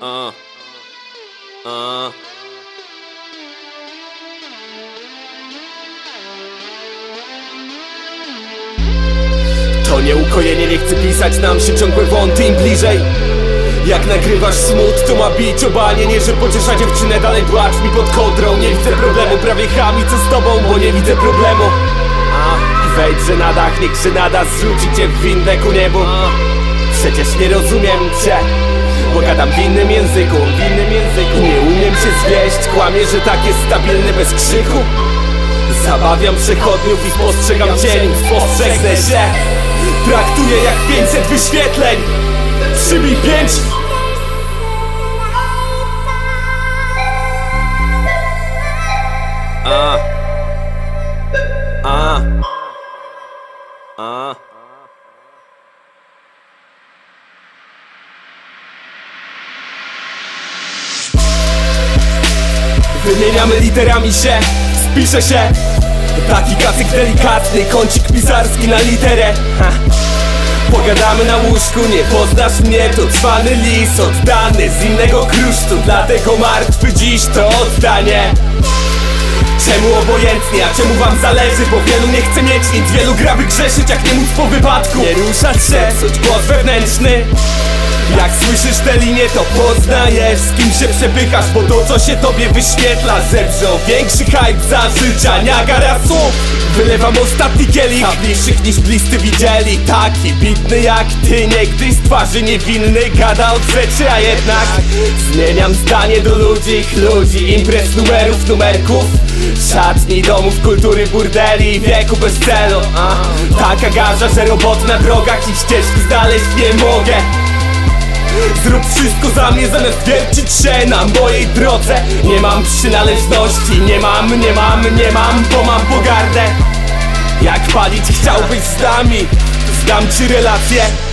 To nie ukojenie, nie chcę pisać nam się ciągłe wąty im bliżej Jak nagrywasz smut, to ma bić obanie. Nie, że pociesza dziewczynę, dalej płacz mi pod kołdrą Nie widzę problemu, prawie chami co z tobą, bo nie widzę problemu. Wejdźże na dach, niech żenada zrzuci cię w windę ku niebu. Przecież nie rozumiem cię bo gadam w innym języku, w innym języku. Nie umiem się zwieść, kłamie, że tak jest stabilny bez krzyku. Zabawiam przechodniów i spostrzegam cień. Spostrzegnę się Traktuję jak 500 wyświetleń. Przybij pięć. A. A. A Wymieniamy literami się, spiszę się. Taki kacyk delikatny, kącik pisarski na literę. Ha. Pogadamy na łóżku, nie poznasz mnie To cwany lis, oddany z innego krusztu. Dlatego martwy dziś to oddanie. Czemu obojętnie, a czemu wam zależy? Bo wielu nie chce mieć nic, wielu gra by grzeszyć Jak nie móc po wypadku. Nie ruszać się, czuć głos wewnętrzny jak słyszysz te linie to poznajesz Z kim się przepychasz, bo to co się tobie wyświetla Zewrzą większy hype za życia. Niagara słów! Wylewam ostatni kielich. A bliższych niż bliscy widzieli Taki bitny jak ty Niegdyś z twarzy niewinny Gada od rzeczy, a jednak Zmieniam zdanie do ludzi, ludzi Imprez numerów, numerków. Szatni, domów, kultury, burdeli Wieku bez celu. Taka garza, że robot na drogach I ścieżki znaleźć nie mogę Zrób wszystko za mnie zamiast wiercić się na mojej drodze. Nie mam przynależności, nie mam, nie mam, nie mam, bo mam pogardę. Jak palić chciałbyś z nami, zdam ci relację